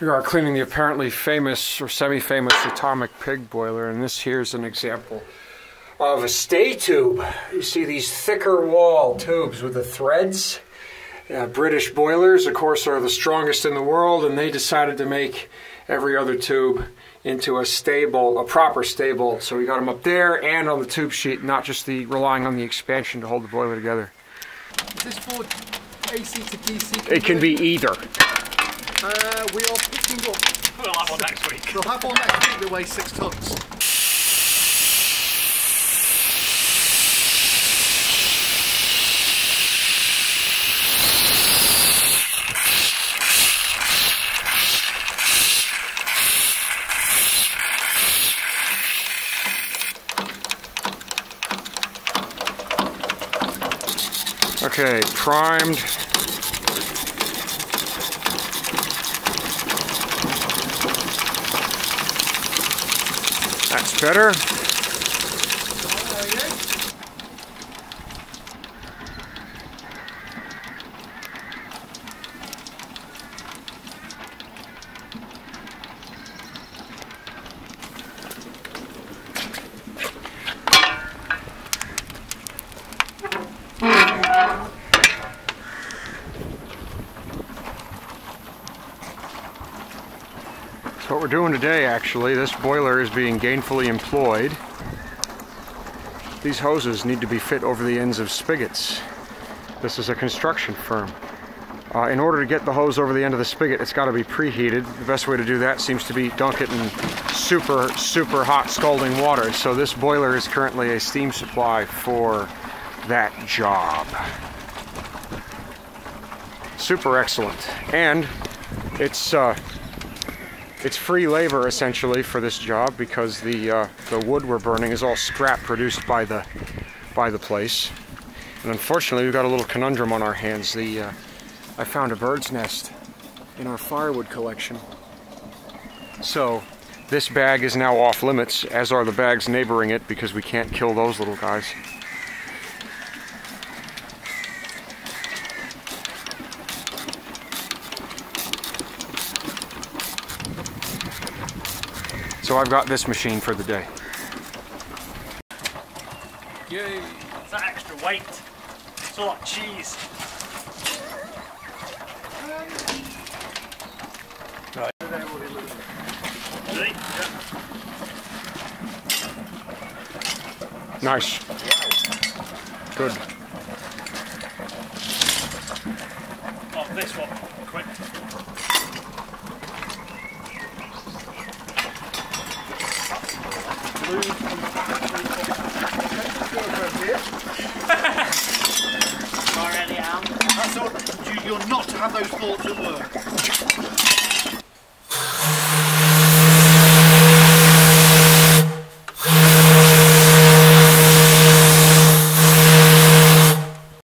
We are cleaning the apparently famous or semi-famous atomic pig boiler, and this here's an example of a stay tube. You see these thicker wall tubes with the threads. Uh, British boilers, of course, are the strongest in the world, and they decided to make every other tube into a stable, a proper stable. So we got them up there and on the tube sheet, not just the relying on the expansion to hold the boiler together. Is this for AC to DC? It can be either. Uh, we are picking up. We'll have one next week. We'll have one next week that weighs six tons. Okay, primed. That's What we're doing today actually, this boiler is being gainfully employed. These hoses need to be fit over the ends of spigots. This is a construction firm. Uh, in order to get the hose over the end of the spigot, it's got to be preheated. The best way to do that seems to be dunk it in super, super hot scalding water. So this boiler is currently a steam supply for that job. Super excellent. And it's uh, it's free labor essentially for this job because the uh, the wood we're burning is all scrap produced by the by the place. And unfortunately, we've got a little conundrum on our hands. The uh, I found a bird's nest in our firewood collection. So this bag is now off limits, as are the bags neighboring it, because we can't kill those little guys. So I've got this machine for the day. Yay! It's that extra weight. It's a lot of cheese. Right. Nice. Good. Oh, this one. Quick. Already am. That's all. You, you're not to have those thoughts at work.